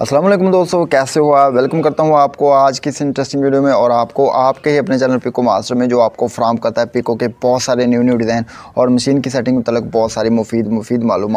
वालेकुम दोस्तों, कैसे हुआ वेलकम करता हूँ आपको आज की इस इंटरेस्टिंग वीडियो में और आपको, आपके ही अपने चैनल पिको मास्टर में जो आपको फ्राम करता है पिको के बहुत सारे न्यू न्यू डिज़ाइन और मशीन की सेटिंग में तलक बहुत सारी मुफीद मुफीद मालूम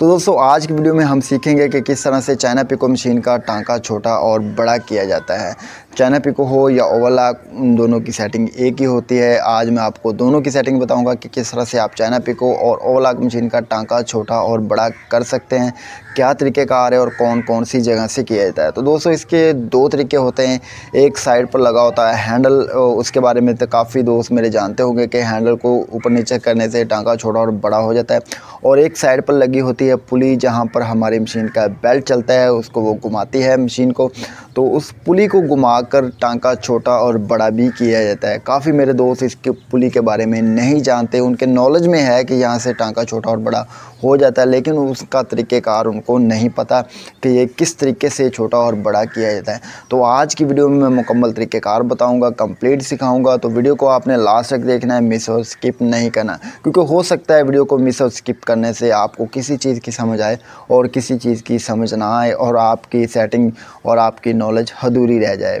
तो दोस्तों, आज की वीडियो में हम सीखेंगे कि किस तरह से चाइना पिको मशीन का टांका छोटा और बड़ा किया जाता है। चाइना पिको हो या ओवरलॉक दोनों की सेटिंग एक ही होती है। आज मैं आपको दोनों की सेटिंग बताऊँगा कि किस तरह से आप चाइना पिको और ओवरलॉक मशीन का टांका छोटा और बड़ा कर सकते हैं, क्या तरीके का आ रहे और कौन कौन सी जगह से किया जाता है। तो दोस्तों, इसके दो तरीके होते हैं। एक साइड पर लगा होता है हैंडल उसके बारे में तो काफ़ी दोस्त मेरे जानते होंगे कि हैंडल को ऊपर नीचे करने से टांका छोटा और बड़ा हो जाता है। और एक साइड पर लगी होती है पुली, जहाँ पर हमारी मशीन का बेल्ट चलता है, उसको वो घुमाती है मशीन को। तो उस पुली को घुमा कर टांका छोटा और बड़ा भी किया जाता है। काफ़ी मेरे दोस्त इसके पुली के बारे में नहीं जानते, उनके नॉलेज में है कि यहाँ से टांका छोटा और बड़ा हो जाता है, लेकिन उसका तरीक़ेकार उनको नहीं पता कि ये किस तरीके से छोटा और बड़ा किया जाता है। तो आज की वीडियो में मैं मुकम्मल तरीक़ेकार बताऊँगा कंप्लीट सिखाऊँगा तो वीडियो को आपने लास्ट तक देखना है मिस और स्किप नहीं करना। क्योंकि हो सकता है वीडियो को मिस और स्किप करने से आपको किसी चीज़ की समझ आए और किसी चीज़ की समझ ना आए और आपकी सेटिंग और आपकी नॉलेज अधूरी रह जाए।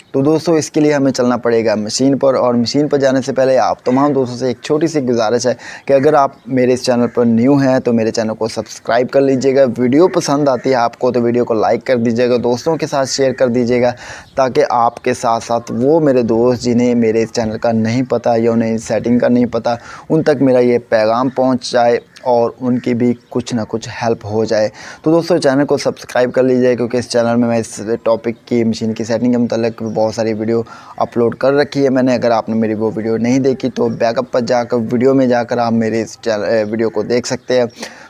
तो दोस्तों, इसके लिए हमें चलना पड़ेगा मशीन पर और मशीन पर जाने से पहले आप तमाम दोस्तों से एक छोटी सी गुजारिश है कि अगर आप मेरे इस चैनल पर न्यू हैं तो मेरे चैनल को सब्सक्राइब कर लीजिएगा। वीडियो पसंद आती है आपको तो वीडियो को लाइक कर दीजिएगा, दोस्तों के साथ शेयर कर दीजिएगा, ताकि आपके साथ साथ वो मेरे दोस्त, जिन्हें मेरे इस चैनल का नहीं पता या उन्हें सेटिंग का नहीं पता, उन तक मेरा ये पैगाम पहुँच जाए और उनकी भी कुछ ना कुछ हेल्प हो जाए। तो दोस्तों, चैनल को सब्सक्राइब कर लीजिए, क्योंकि इस चैनल में मैं इस टॉपिक की मशीन की सेटिंग के मतलब बहुत सारी वीडियो अपलोड कर रखी है मैंने। अगर आपने मेरी वो वीडियो नहीं देखी तो बैकअप पर जाकर, वीडियो में जाकर आप मेरे इस वीडियो को देख सकते हैं।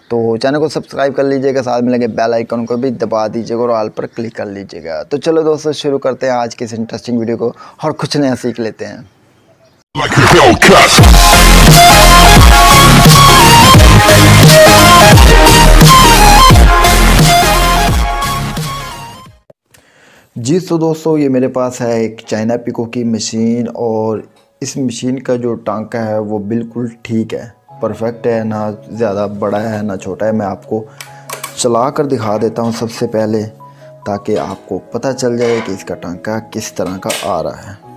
तो चैनल को सब्सक्राइब कर लीजिएगा, साथ में लगे बेल आइकन को भी दबा दीजिएगा और ऑल पर क्लिक कर लीजिएगा। तो चलो दोस्तों, शुरू करते हैं आज की इस इंटरेस्टिंग वीडियो को और कुछ नया सीख लेते हैं। जी तो दोस्तों, ये मेरे पास है एक चाइना पिको की मशीन और इस मशीन का जो टांका है वो बिल्कुल ठीक है। परफेक्ट है, ना ज़्यादा बड़ा है, ना छोटा है। मैं आपको चला कर दिखा देता हूँ सबसे पहले, ताकि आपको पता चल जाए कि इसका टांका किस तरह का आ रहा है।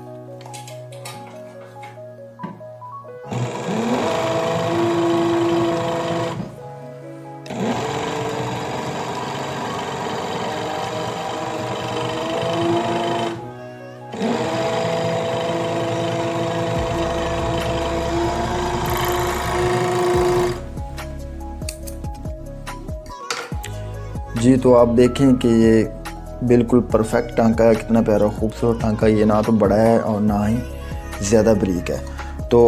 जी तो आप देखें कि ये बिल्कुल परफेक्ट टांका है। कितना प्यारा, खूबसूरत टांका ये ना तो बड़ा है और ना ही ज़्यादा बरीक है। तो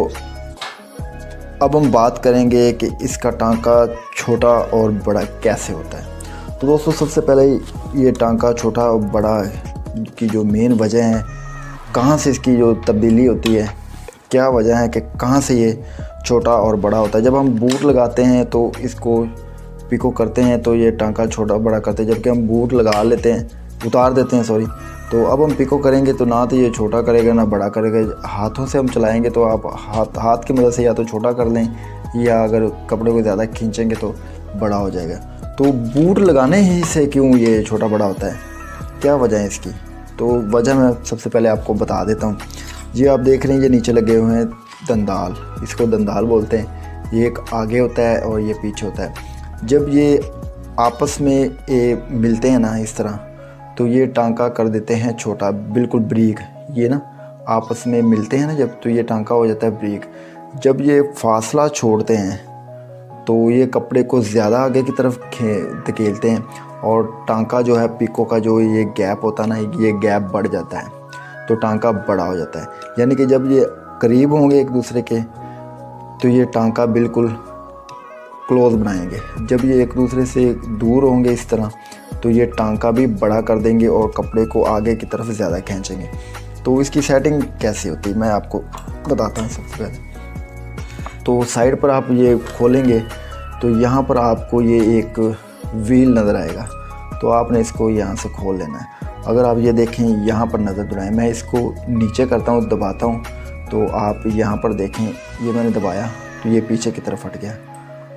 अब हम बात करेंगे कि इसका टांका छोटा और बड़ा कैसे होता है। तो दोस्तों, सबसे पहले ये टांका छोटा और बड़ा की जो मेन वजह है, कहाँ से इसकी जो तब्दीली होती है, क्या वजह है कि कहाँ से ये छोटा और बड़ा होता है। जब हम बूट लगाते हैं तो इसको पिको करते हैं तो ये टांका छोटा बड़ा करते हैं। जबकि हम बूट लगा लेते हैं, उतार देते हैं सॉरी तो अब हम पिको करेंगे तो ना तो ये छोटा करेगा, ना बड़ा करेगा। हाथों से हम चलाएँगे तो आप हाथ हाथ की मदद से या तो छोटा कर लें, या अगर कपड़े को ज़्यादा खींचेंगे तो बड़ा हो जाएगा। तो बूट लगाने ही से क्यों ये छोटा बड़ा होता है? क्या वजह है इसकी? तो वजह मैं सबसे पहले आपको बता देता हूँ। जी, आप देख रहे हैं, ये नीचे लगे हुए हैं दंदाल। इसको दंदाल बोलते हैं। ये एक आगे होता है और ये पीछे होता है। जब ये आपस में ये मिलते हैं ना इस तरह तो ये टांका कर देते हैं छोटा, बिल्कुल ब्रीक, ये ना, आपस में मिलते हैं ना जब तो ये टांका हो जाता है ब्रीक। जब ये फासला छोड़ते हैं तो ये कपड़े को ज़्यादा आगे की तरफ़ धकेलते हैं और टांका जो है, पिको का जो ये गैप होता है ना, ये गैप बढ़ जाता है तो टांका बड़ा हो जाता है। यानी कि जब ये करीब होंगे एक दूसरे के तो ये टांका बिल्कुल क्लोज बनाएँगे। जब ये एक दूसरे से दूर होंगे इस तरह तो ये टांका भी बड़ा कर देंगे और कपड़े को आगे की तरफ़ ज़्यादा खींचेंगे। तो इसकी सेटिंग कैसी होती है? मैं आपको बताता हूँ सबसे पहले। तो साइड पर आप ये खोलेंगे तो यहाँ पर आपको ये एक व्हील नज़र आएगा। तो आपने इसको यहाँ से खोल लेना है। अगर आप ये देखें, यहाँ पर नज़र दुराएँ मैं इसको नीचे करता हूँ, दबाता हूँ तो आप यहाँ पर देखें, ये मैंने दबाया तो ये पीछे की तरफ़ हट गया।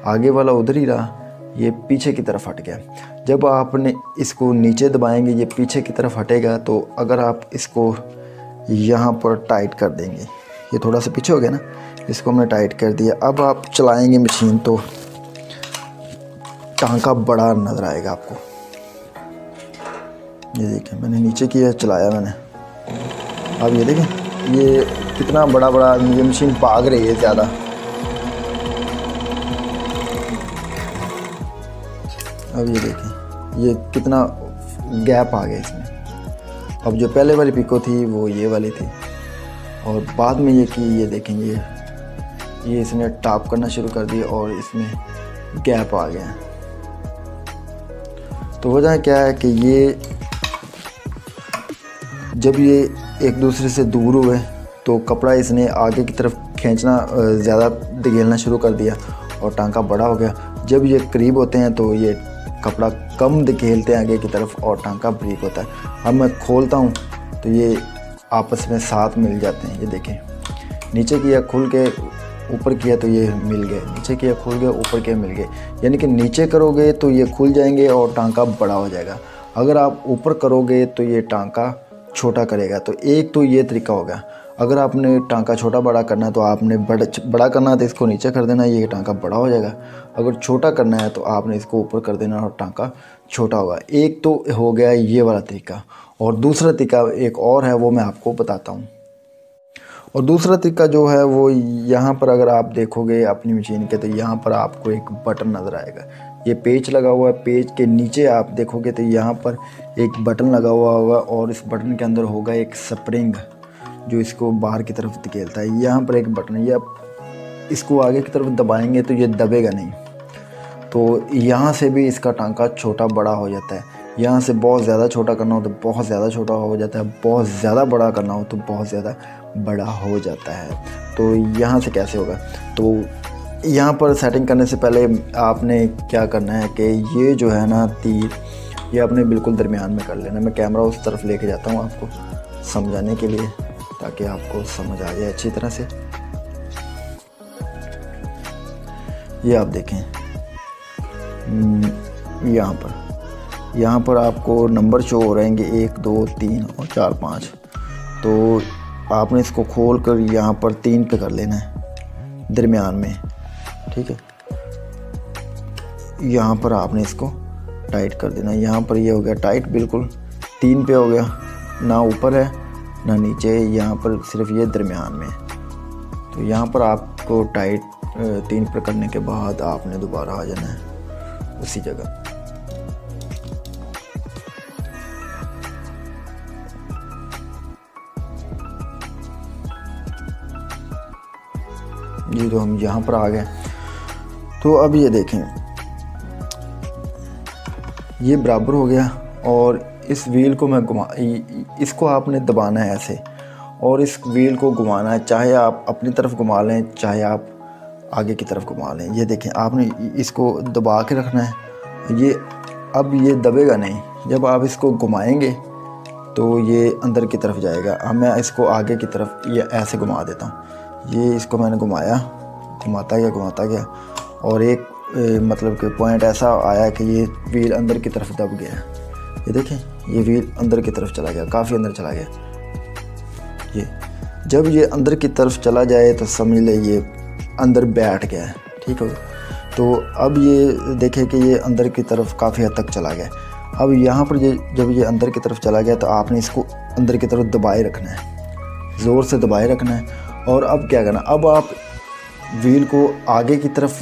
आगे वाला उधर ही रहा, ये पीछे की तरफ़ हट गया। जब आपने इसको नीचे दबाएँगे, ये पीछे की तरफ़ हटेगा तो अगर आप इसको यहाँ पर टाइट कर देंगे, ये थोड़ा सा पीछे हो गया ना, इसको हमने टाइट कर दिया। अब आप चलाएँगे मशीन तो टांका बड़ा नज़र आएगा आपको। ये देखें मैंने नीचे किया, चलाया मैंने। अब ये देखें, ये कितना बड़ा बड़ा ये मशीन भाग रही है ज़्यादा। अब ये देखें। ये कितना गैप आ गया इसमें। अब जो पहले वाली पिको थी, वो ये वाली थी। और बाद में ये की, ये देखें, ये ये इसने टॉप करना शुरू कर दिया और इसमें गैप आ गया। तो वजह क्या है कि ये, जब ये एक दूसरे से दूर हुए तो कपड़ा इसने आगे की तरफ़ खींचना ज़्यादा दिखेलना शुरू कर दिया और टांका बड़ा हो गया। जब ये करीब होते हैं तो ये कपड़ा कम दिखेलते हैं आगे की तरफ़ और टांका ब्रीक होता है। अब मैं खोलता हूँ तो ये आपस में साथ मिल जाते हैं, ये देखें। नीचे किया खुल के ऊपर किया तो ये मिल गए, नीचे किया खुल गए, ऊपर किया मिल गए। यानी कि नीचे करोगे तो ये खुल जाएँगे और टांका बड़ा हो जाएगा। अगर आप ऊपर करोगे तो ये टांका छोटा करेगा तो एक तो ये तरीका होगा। अगर आपने टांका छोटा बड़ा करना है तो आपने बड़ा बड़ा करना है तो इसको नीचे कर देना, ये टांका बड़ा हो जाएगा। अगर छोटा करना है तो आपने इसको ऊपर कर देना और टांका छोटा होगा। एक तो हो गया ये वाला तरीका और दूसरा तरीका एक और है, वो मैं आपको बताता हूँ। और दूसरा तरीका जो है, वो यहाँ पर अगर आप देखोगे अपनी मशीन के तो यहाँ पर आपको एक बटन नज़र आएगा। ये पेज लगा हुआ है, पेज के नीचे आप देखोगे तो यहाँ पर एक बटन लगा हुआ होगा और इस बटन के अंदर होगा एक स्प्रिंग। जो इसको बाहर की तरफ़ धकेलता है। यहाँ पर एक बटन है, ये आप इसको आगे की तरफ़ दबाएँगे तो ये दबेगा नहीं। तो यहाँ से भी इसका टांका छोटा बड़ा हो जाता है। यहाँ से बहुत ज़्यादा छोटा करना हो तो बहुत ज़्यादा छोटा हो जाता है। बहुत ज़्यादा बड़ा करना हो तो बहुत ज़्यादा बड़ा हो जाता है। तो यहाँ से कैसे होगा? तो यहाँ पर सेटिंग करने से पहले आपने क्या करना है कि ये जो है ना तीर ये आपने बिल्कुल दरमियान में कर लेना। मैं कैमरा उस तरफ़ लेके जाता हूँ आपको समझाने के लिए। ताकि आपको समझ आ जाए अच्छी तरह से। ये आप देखें। हम्म, यहाँ पर। यहाँ पर आपको नंबर शो हो रहेंगे एक दो तीन और चार पाँच। तो आपने इसको खोल कर यहाँ पर तीन पे कर लेना है दरमियान में। ठीक है? यहाँ पर आपने इसको टाइट कर देना यहाँ पर ये हो गया टाइट बिल्कुल। तीन पे हो गया। ना ऊपर है ना नीचे, यहाँ पर सिर्फ़ ये दरमियान में। तो यहाँ पर आपको टाइट तीन पर करने के बाद आपने दोबारा आ जाना है उसी जगह। जी तो हम यहाँ पर आ गए। तो अब ये देखें। ये बराबर हो गया और इस व्हील को मैं घुमा इसको आपने दबाना है ऐसे। और इस व्हील को घुमाना है चाहे आप अपनी तरफ़ घुमा लें चाहे आप आगे की तरफ़ घुमा लें। ये देखें आपने इसको दबा के रखना है। ये अब ये दबेगा नहीं। जब आप इसको घुमाएँगे तो ये अंदर की तरफ़ जाएगा। अब मैं इसको आगे की तरफ़ ये ऐसे घुमा देता हूँ। ये इसको मैंने घुमाया घुमाता गया घुमाता गया। और एक ए, मतलब कि पॉइंट ऐसा आया कि ये व्हील अंदर की तरफ़ दब गया। ये देखें। ये व्हील अंदर की तरफ़ चला गया, काफ़ी अंदर चला गया। ये, जब ये अंदर की तरफ़ चला जाए तो समझ ले ये अंदर बैठ गया है, ठीक है? तो अब ये देखें कि ये अंदर की तरफ़ काफ़ी हद तक चला गया। अब यहाँ पर ये, जब ये अंदर की तरफ़ चला गया तो आपने इसको अंदर की तरफ़ दबाए रखना है। ज़ोर से दबाए रखना है। और अब क्या करना, अब आप व्हील को आगे की तरफ़,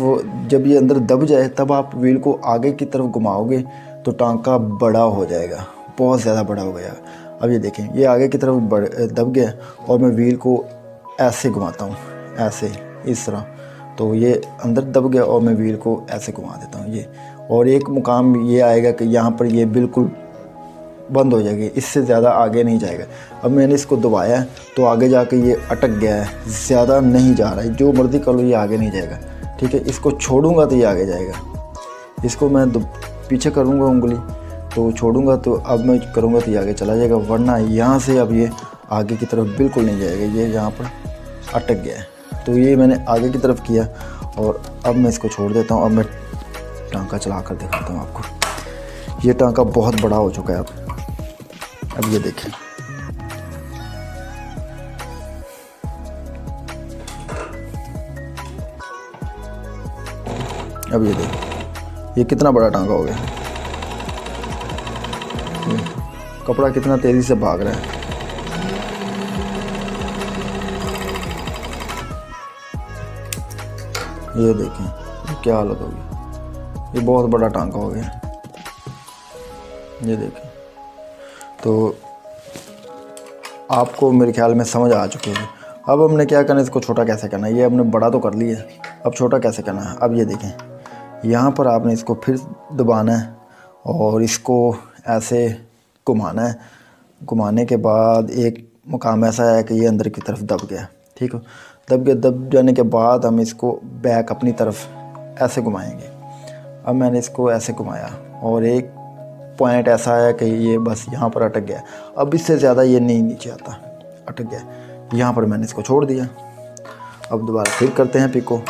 जब ये अंदर दब जाए तब आप व्हील को आगे की तरफ़ घुमाओगे तो टांका बड़ा हो जाएगा। बहुत ज़्यादा बड़ा हो गया। अब ये देखें, ये आगे की तरफ़ बढ़, दब गया और मैं व्हील को ऐसे घुमाता हूँ, ऐसे, इस तरह। तो ये अंदर दब गया और मैं व्हील को ऐसे घुमा देता हूँ, ये। और एक मुकाम ये आएगा कि यहाँ पर ये बिल्कुल बंद हो जाएगी, इससे ज़्यादा आगे नहीं जाएगा। अब मैंने इसको दबाया तो आगे जाके ये अटक गया है, ज़्यादा नहीं जा रहा है। जो मर्ज़ी कर लो, ये आगे नहीं जाएगा, ठीक है? इसको छोड़ूँगा तो ये आगे जाएगा। इसको मैं पीछे करूँगा उंगली तो छोड़ूँगा तो अब मैं करूँगा तो ये आगे चला जाएगा, वरना यहाँ से अब ये आगे की तरफ़ बिल्कुल नहीं जाएगा। ये यहाँ पर अटक गया है। तो ये मैंने आगे की तरफ़ किया और अब मैं इसको छोड़ देता हूँ। अब मैं टांका चला कर दिखाता हूँ आपको। ये टांका बहुत बड़ा हो चुका है अब। अब ये देखें। अब ये देखें। ये कितना बड़ा टांका हो गया। कपड़ा कितना तेज़ी से भाग रहा है। ये देखें क्या हालत होगी ये बहुत बड़ा टांका हो गया। ये देखें। तो आपको मेरे ख्याल में समझ आ चुकी है अब हमने क्या करना है, इसको छोटा कैसे करना है? ये हमने बड़ा तो कर लिया अब छोटा कैसे करना है? अब ये देखें। यहाँ पर आपने इसको फिर दबाना है और इसको ऐसे घुमाना है। घुमाने के बाद एक मुकाम ऐसा है कि ये अंदर की तरफ़ दब गया, ठीक है? दब गया, दब जाने के बाद हम इसको बैक अपनी तरफ़ ऐसे घुमाएँगे। अब मैंने इसको ऐसे घुमाया और एक पॉइंट ऐसा आया कि ये बस यहाँ पर अटक गया। अब इससे ज़्यादा ये नहीं नीचे आता, अटक गया। यहाँ पर मैंने इसको छोड़ दिया। अब दोबारा फिर करते हैं पिको।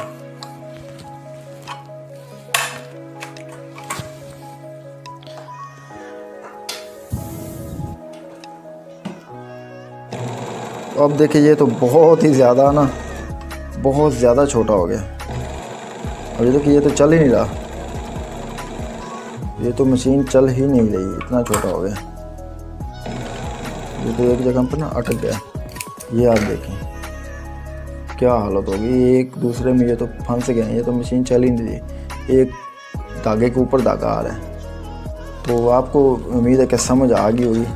अब देखिए, ये तो बहुत ही ज़्यादा ना, बहुत ज़्यादा छोटा हो गया। अब ये देखिए, ये तो चल ही नहीं रहा। ये तो मशीन चल ही नहीं रही, इतना छोटा हो गया। ये तो एक जगह पर ना अटक गया। ये आप देखें, क्या हालत होगी। एक दूसरे में ये तो फंस गए ये तो मशीन चल ही नहीं रही। एक धागे के ऊपर धागा आ रहा है। तो आपको उम्मीद है कि समझ आ गई होगी।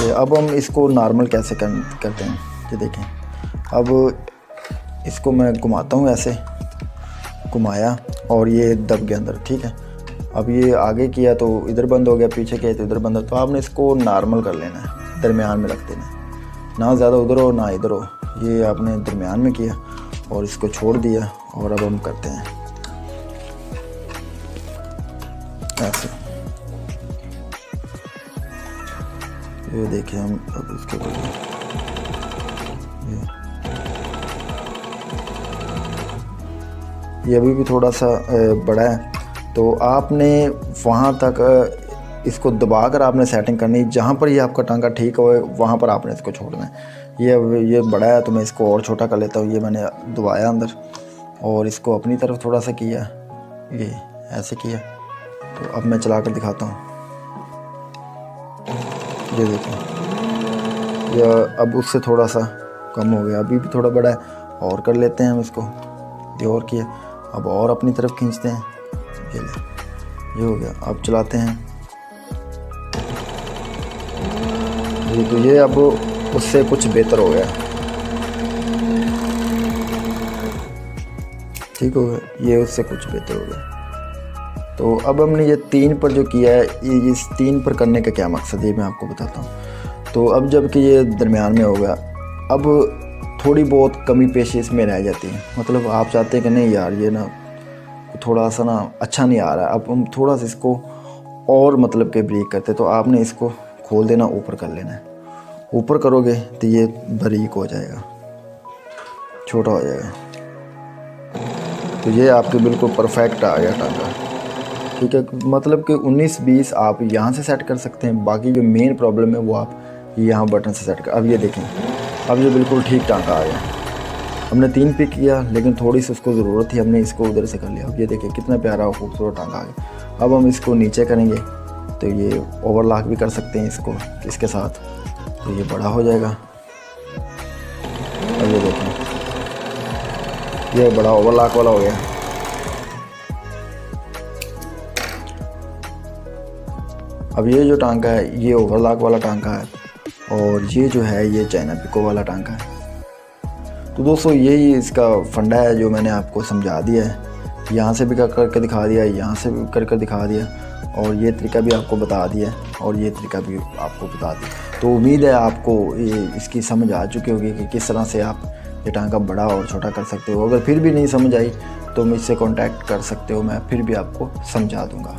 कि अब हम इसको नॉर्मल कैसे कर, करते हैं? ये देखें। अब इसको मैं घुमाता हूँ ऐसे। घुमाया और ये दब गया अंदर ठीक है? अब ये आगे किया तो इधर बंद हो गया पीछे किया तो इधर बंद हो तो आपने इसको नॉर्मल कर लेना है दरमियान में रख देना ना ज़्यादा उधर हो ना इधर हो। ये आपने दरमियान में किया और इसको छोड़ दिया और अब हम करते हैं। ये देखिए हम अब इसके ये। अभी भी थोड़ा सा बड़ा है। तो आपने वहाँ तक इसको दबा कर आपने सेटिंग करनी जहाँ पर ये आपका टांका ठीक हो, वहाँ पर आपने इसको छोड़ना है। ये ये बड़ा है तो मैं इसको और छोटा कर लेता हूँ। ये मैंने दबाया अंदर और इसको अपनी तरफ़ थोड़ा सा किया। ये, ऐसे किया। तो अब मैं चला कर दिखाता हूँ। ये देखें ये अब उससे थोड़ा सा कम हो गया। अभी भी थोड़ा बड़ा है। और कर लेते हैं हम इसको। ये और किया। अब और अपनी तरफ़ खींचते हैं। ये ले। ये हो गया। अब चलाते हैं। जी तो ये अब उससे कुछ बेहतर हो गया। ठीक हो गया। ये उससे कुछ बेहतर हो गया। तो अब हमने ये तीन पर जो किया है, ये इस तीन पर करने का क्या मकसद है मैं आपको बताता हूँ। तो अब जबकि ये दरमियान में हो गया, अब थोड़ी बहुत कमी पेशी इसमें रह जाती है। मतलब आप चाहते हैं कि नहीं यार, ये ना थोड़ा सा ना अच्छा नहीं आ रहा अब हम थोड़ा सा इसको और मतलब के ब्रेक करते तो आपने इसको खोल देना, ऊपर कर लेना है। ऊपर करोगे तो ये बारीक हो जाएगा, छोटा हो जाएगा। तो ये आपके बिल्कुल परफेक्ट आ गया टांगा। ठीक है मतलब कि 19-20 आप यहाँ से सेट कर सकते हैं, बाकी जो मेन प्रॉब्लम है वो आप यहाँ बटन से सेट कर, अब ये देखें, अब ये बिल्कुल ठीक टांका आ गया। हमने तीन पिक किया, लेकिन थोड़ी सी उसको ज़रूरत थी, हमने इसको उधर से कर लिया। अब ये देखिए, कितना प्यारा और खूबसूरत टांका आ गया। अब हम इसको नीचे करेंगे तो ये ओवरलॉक भी कर सकते हैं इसको, इसके साथ। तो ये बड़ा हो जाएगा। अब ये देखें, ये बड़ा ओवरलॉक वाला हो गया। अब ये जो टांका है, ये ओवरलॉक वाला टांका है और ये जो है, ये चाइना पिको वाला टांका है। तो दोस्तों, यही इसका फंडा है जो मैंने आपको समझा दिया है। यहाँ से भी कर, करके दिखा दिया यहाँ से भी कर कर दिखा दिया और ये तरीका भी आपको बता दिया और ये तरीका भी आपको बता दिया तो उम्मीद है आपको ये, इसकी समझ आ चुकी होगी कि किस तरह से आप ये टांका बड़ा और छोटा कर सकते हो। अगर फिर भी नहीं समझ आई तो मुझसे कॉन्टैक्ट कर सकते हो, मैं फिर भी आपको समझा दूँगा।